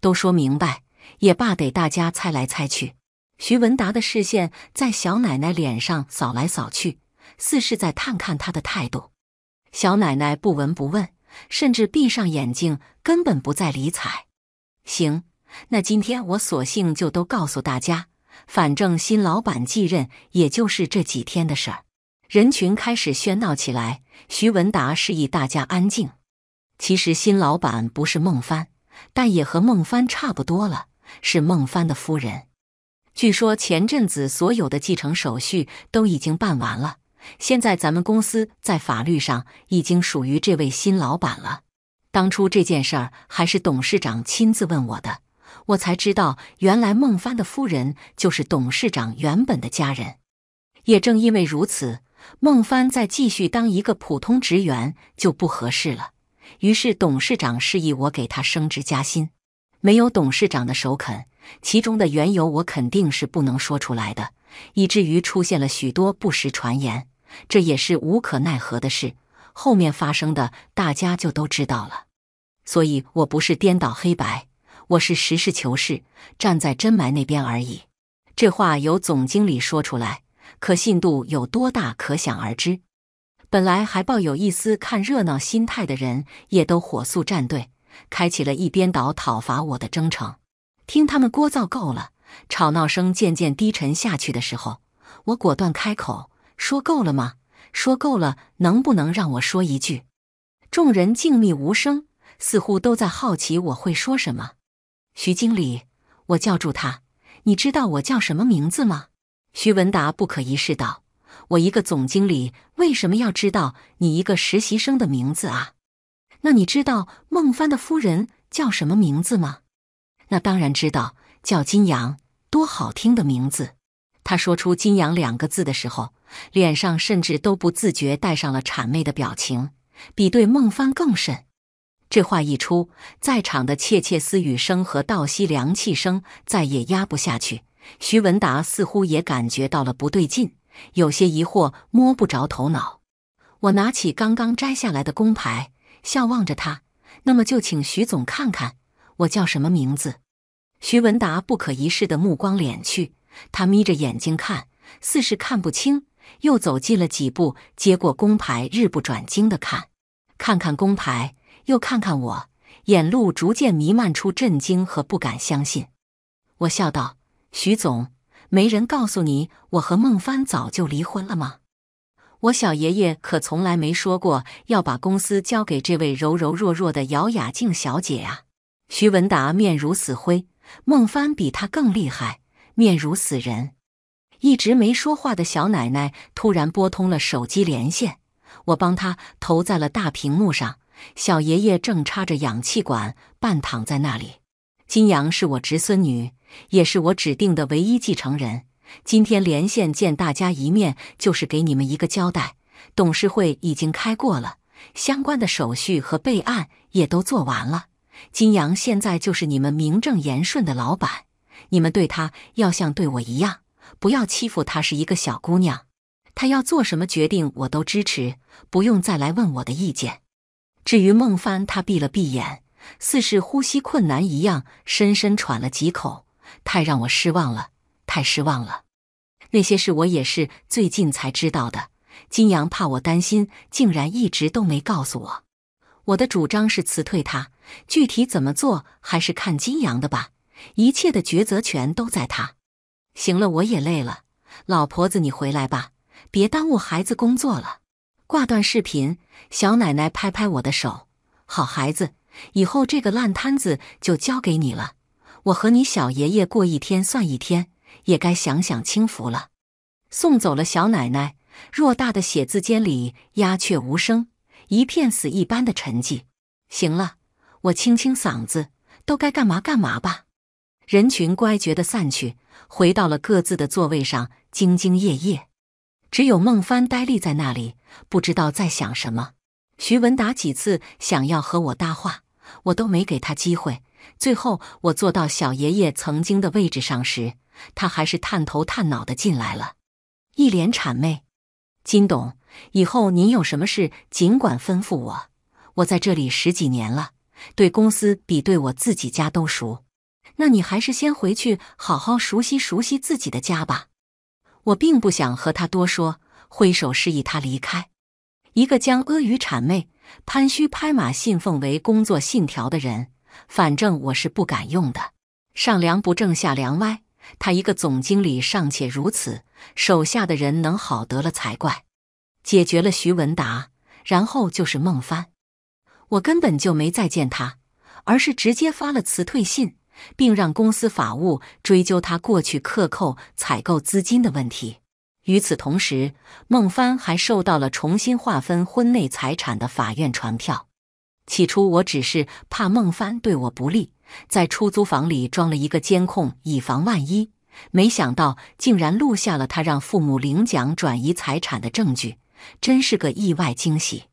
都说明白也罢，得大家猜来猜去。徐文达的视线在小奶奶脸上扫来扫去，似是在探看她的态度。小奶奶不闻不问，甚至闭上眼睛，根本不再理睬。行，那今天我索性就都告诉大家。反正新老板继任，也就是这几天的事儿。人群开始喧闹起来。徐文达示意大家安静。其实新老板不是孟帆，但也和孟帆差不多了，是孟帆的夫人。据说前阵子所有的继承手续都已经办完了，现在咱们公司在法律上已经属于这位新老板了。当初这件事儿还是董事长亲自问我的。我才知道，原来孟帆的夫人就是董事长原本的家人。也正因为如此，孟帆再继续当一个普通职员就不合适了。于是董事长示意我给他升职加薪。没有董事长的首肯，其中的缘由我肯定是不能说出来的，以至于出现了许多不实传言。这也是无可奈何的事。后面发生的，大家就都知道了。所以我不是颠倒黑白。我是实事求是，站在真埋那边而已。这话由总经理说出来，可信度有多大，可想而知。本来还抱有一丝看热闹心态的人，也都火速站队，开启了一边倒讨伐我的征程。听他们聒噪够了，吵闹声渐渐低沉下去的时候，我果断开口说：“够了吗？说够了，能不能让我说一句？”众人静谧无声，似乎都在好奇我会说什么。徐经理，我叫住他。你知道我叫什么名字吗？徐文达不可一世道：“我一个总经理，为什么要知道你一个实习生的名字啊？那你知道孟帆的夫人叫什么名字吗？那当然知道，叫金阳，多好听的名字。”他说出“金阳”两个字的时候，脸上甚至都不自觉带上了谄媚的表情，比对孟帆更甚。这话一出，在场的窃窃私语声和倒吸凉气声再也压不下去。徐文达似乎也感觉到了不对劲，有些疑惑，摸不着头脑。我拿起刚刚摘下来的工牌，笑望着他。那么就请徐总看看我叫什么名字。徐文达不可一世的目光敛去，他眯着眼睛看，似是看不清，又走近了几步，接过工牌，日不转睛的看，看看工牌。又看看我，眼露逐渐弥漫出震惊和不敢相信。我笑道：“徐总，没人告诉你我和孟帆早就离婚了吗？我小爷爷可从来没说过要把公司交给这位柔柔弱弱的姚雅静小姐呀。”徐文达面如死灰，孟帆比他更厉害，面如死人。一直没说话的小奶奶突然拨通了手机连线，我帮她投在了大屏幕上。小爷爷正插着氧气管，半躺在那里。金阳是我侄孙女，也是我指定的唯一继承人。今天连线见大家一面，就是给你们一个交代。董事会已经开过了，相关的手续和备案也都做完了。金阳现在就是你们名正言顺的老板，你们对她要像对我一样，不要欺负她是一个小姑娘。她要做什么决定，我都支持，不用再来问我的意见。至于孟帆，他闭了闭眼，似是呼吸困难一样，深深喘了几口。太让我失望了，太失望了。那些事我也是最近才知道的。金阳怕我担心，竟然一直都没告诉我。我的主张是辞退他，具体怎么做还是看金阳的吧。一切的抉择权都在他。行了，我也累了，老婆子你回来吧，别耽误孩子工作了。挂断视频，小奶奶拍拍我的手，好孩子，以后这个烂摊子就交给你了。我和你小爷爷过一天算一天，也该享享清福了。送走了小奶奶，偌大的写字间里鸦雀无声，一片死一般的沉寂。行了，我清清嗓子，都该干嘛干嘛吧。人群乖觉的散去，回到了各自的座位上，兢兢业业。只有孟帆呆立在那里，不知道在想什么。徐文达几次想要和我搭话，我都没给他机会。最后，我坐到小爷爷曾经的位置上时，他还是探头探脑的进来了，一脸谄媚：“金董，以后您有什么事尽管吩咐我。我在这里十几年了，对公司比对我自己家都熟。”那你还是先回去好好熟悉熟悉自己的家吧。我并不想和他多说，挥手示意他离开。一个将阿谀谄媚、攀虚拍马信奉为工作信条的人，反正我是不敢用的。上梁不正下梁歪，他一个总经理尚且如此，手下的人能好得了才怪。解决了徐文达，然后就是孟帆。我根本就没再见他，而是直接发了辞退信。并让公司法务追究他过去克扣采购资金的问题。与此同时，孟帆还收到了重新划分婚内财产的法院传票。起初，我只是怕孟帆对我不利，在出租房里装了一个监控，以防万一。没想到，竟然录下了他让父母领奖转移财产的证据，真是个意外惊喜。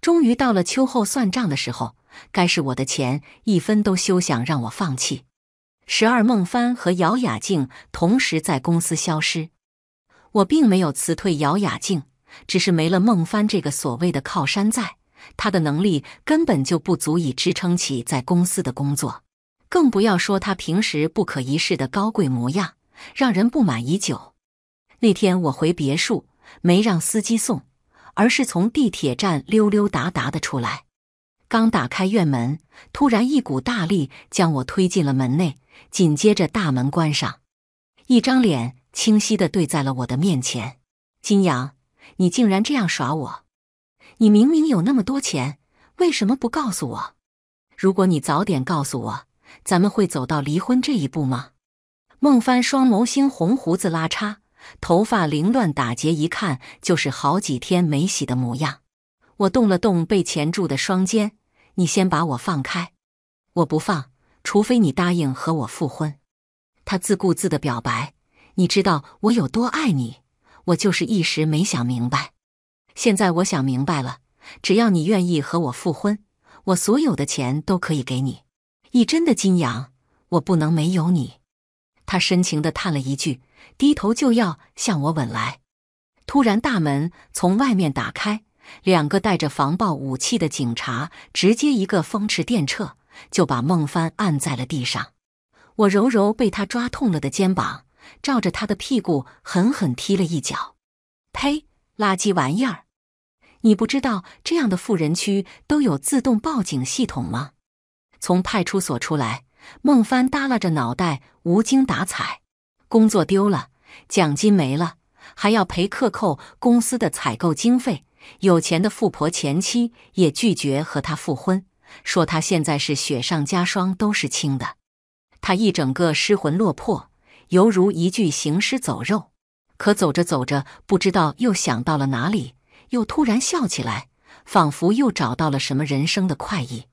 终于到了秋后算账的时候，该是我的钱，一分都休想让我放弃。十二孟帆和姚雅静同时在公司消失，我并没有辞退姚雅静，只是没了孟帆这个所谓的靠山在，他的能力根本就不足以支撑起在公司的工作，更不要说他平时不可一世的高贵模样，让人不满已久。那天我回别墅，没让司机送，而是从地铁站溜溜达达的出来，刚打开院门，突然一股大力将我推进了门内。紧接着，大门关上，一张脸清晰的对在了我的面前。金阳，你竟然这样耍我！你明明有那么多钱，为什么不告诉我？如果你早点告诉我，咱们会走到离婚这一步吗？孟帆双眸猩红，胡子拉碴，头发凌乱打结，一看就是好几天没洗的模样。我动了动被钳住的双肩，你先把我放开，我不放。除非你答应和我复婚，他自顾自的表白。你知道我有多爱你，我就是一时没想明白。现在我想明白了，只要你愿意和我复婚，我所有的钱都可以给你。一真的金阳，我不能没有你。他深情的叹了一句，低头就要向我吻来。突然，大门从外面打开，两个带着防爆武器的警察直接一个风驰电掣。就把孟帆按在了地上，我揉揉被他抓痛了的肩膀，照着他的屁股狠狠踢了一脚。呸！垃圾玩意儿！你不知道这样的富人区都有自动报警系统吗？从派出所出来，孟帆耷拉着脑袋，无精打采。工作丢了，奖金没了，还要赔克扣公司的采购经费。有钱的富婆前妻也拒绝和他复婚。说他现在是雪上加霜都是轻的，他一整个失魂落魄，犹如一具行尸走肉。可走着走着，不知道又想到了哪里，又突然笑起来，仿佛又找到了什么人生的快意。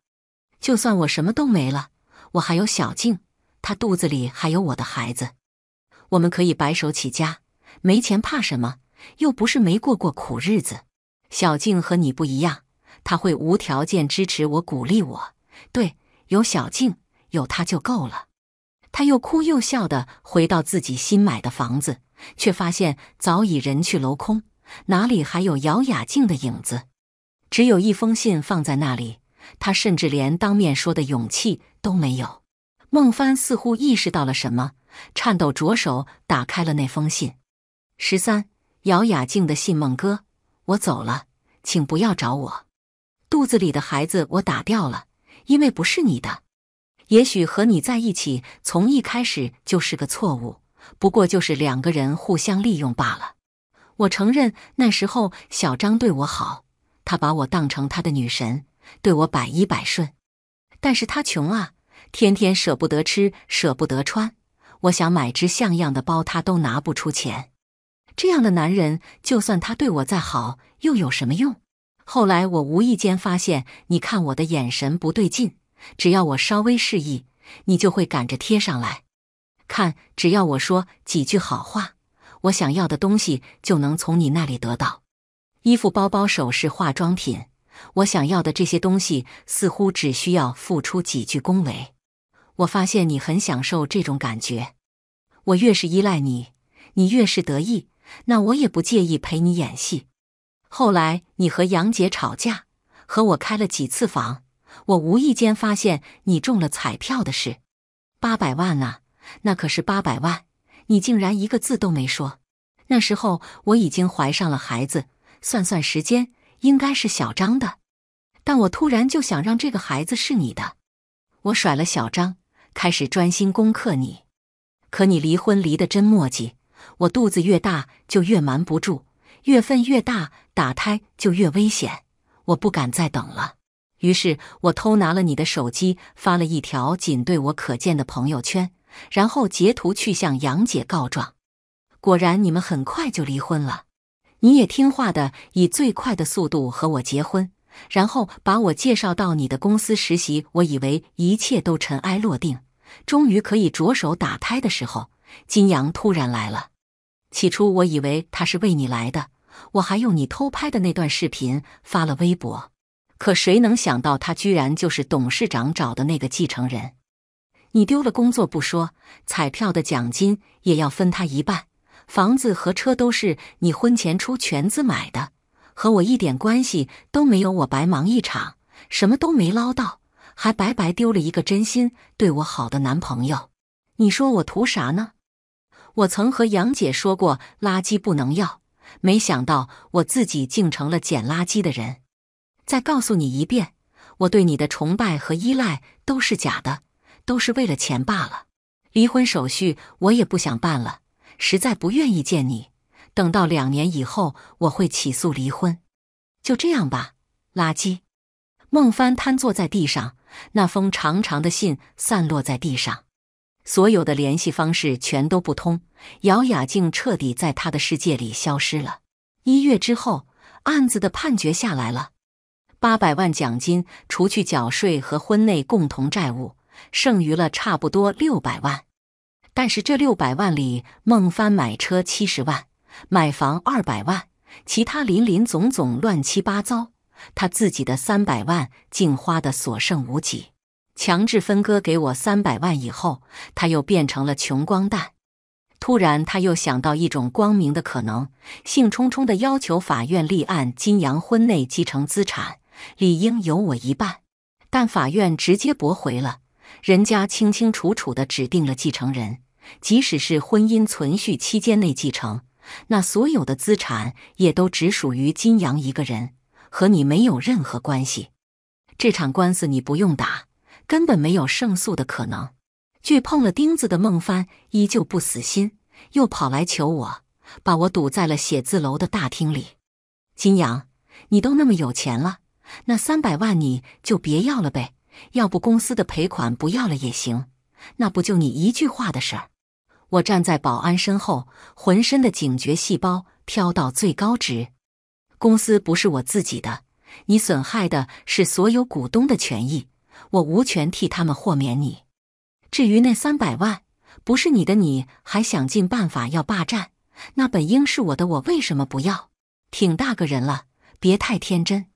就算我什么都没了，我还有小静，她肚子里还有我的孩子，我们可以白手起家。没钱怕什么？又不是没过过苦日子。小静和你不一样。她会无条件支持我，鼓励我。对，有小静，有她就够了。他又哭又笑的回到自己新买的房子，却发现早已人去楼空，哪里还有姚雅静的影子？只有一封信放在那里，他甚至连当面说的勇气都没有。孟帆似乎意识到了什么，颤抖着手打开了那封信。十三，姚雅静的信，孟哥，我走了，请不要找我。肚子里的孩子我打掉了，因为不是你的。也许和你在一起从一开始就是个错误，不过就是两个人互相利用罢了。我承认那时候小张对我好，他把我当成他的女神，对我百依百顺。但是他穷啊，天天舍不得吃，舍不得穿。我想买只像样的包，他都拿不出钱。这样的男人，就算他对我再好，又有什么用？后来我无意间发现，你看我的眼神不对劲，只要我稍微示意，你就会赶着贴上来。看，只要我说几句好话，我想要的东西就能从你那里得到：衣服、包包、首饰、化妆品。我想要的这些东西，似乎只需要付出几句恭维。我发现你很享受这种感觉。我越是依赖你，你越是得意。那我也不介意陪你演戏。后来你和杨姐吵架，和我开了几次房，我无意间发现你中了彩票的事，八百万啊，那可是八百万，你竟然一个字都没说。那时候我已经怀上了孩子，算算时间，应该是小张的，但我突然就想让这个孩子是你的。我甩了小张，开始专心攻克你。可你离婚离得真磨叽。我肚子越大就越瞒不住，月份越大打胎就越危险，我不敢再等了。于是我偷拿了你的手机，发了一条仅对我可见的朋友圈，然后截图去向杨姐告状。果然，你们很快就离婚了。你也听话的以最快的速度和我结婚，然后把我介绍到你的公司实习。我以为一切都尘埃落定，终于可以着手打胎的时候，金阳突然来了。起初我以为他是为你来的，我还用你偷拍的那段视频发了微博。可谁能想到，他居然就是董事长找的那个继承人。你丢了工作不说，彩票的奖金也要分他一半，房子和车都是你婚前出全资买的，和我一点关系都没有。我白忙一场，什么都没捞到，还白白丢了一个真心对我好的男朋友。你说我图啥呢？我曾和杨姐说过，垃圾不能要。没想到我自己竟成了捡垃圾的人。再告诉你一遍，我对你的崇拜和依赖都是假的，都是为了钱罢了。离婚手续我也不想办了，实在不愿意见你。等到两年以后，我会起诉离婚。就这样吧，垃圾。孟帆瘫坐在地上，那封长长的信散落在地上。所有的联系方式全都不通，姚雅静彻底在他的世界里消失了。一月之后，案子的判决下来了，八百万奖金除去缴税和婚内共同债务，剩余了差不多六百万。但是这六百万里，孟帆买车七十万，买房二百万，其他林林总总乱七八糟，他自己的三百万竟花的所剩无几。强制分割给我三百万以后，他又变成了穷光蛋。突然，他又想到一种光明的可能，兴冲冲的要求法院立案，金阳婚内继承资产理应有我一半。但法院直接驳回了，人家清清楚楚的指定了继承人，即使是婚姻存续期间内继承，那所有的资产也都只属于金阳一个人，和你没有任何关系。这场官司你不用打。根本没有胜诉的可能。惧碰了钉子的孟帆依旧不死心，又跑来求我，把我堵在了写字楼的大厅里。金阳，你都那么有钱了，那三百万你就别要了呗，要不公司的赔款不要了也行。那不就你一句话的事儿？我站在保安身后，浑身的警觉细胞飘到最高值。公司不是我自己的，你损害的是所有股东的权益。我无权替他们豁免你。至于那三百万，不是你的，你还想尽办法要霸占？那本应是我的，我为什么不要？挺大个人了，别太天真。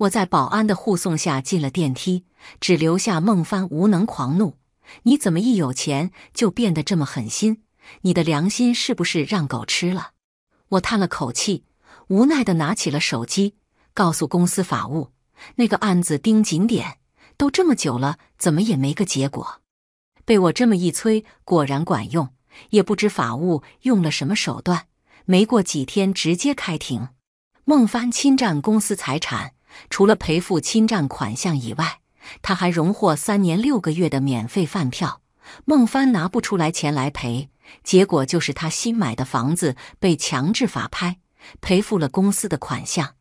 我在保安的护送下进了电梯，只留下孟帆无能狂怒：“你怎么一有钱就变得这么狠心？你的良心是不是让狗吃了？”我叹了口气，无奈的拿起了手机，告诉公司法务：“那个案子盯紧点。”都这么久了，怎么也没个结果？被我这么一催，果然管用。也不知法务用了什么手段，没过几天直接开庭。孟帆侵占公司财产，除了赔付侵占款项以外，他还荣获三年六个月的免费饭票。孟帆拿不出来钱来赔，结果就是他新买的房子被强制法拍，赔付了公司的款项，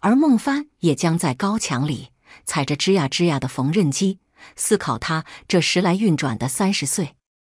而孟帆也将在高墙里踩着吱呀吱呀的缝纫机，思考他这时来运转的三十岁。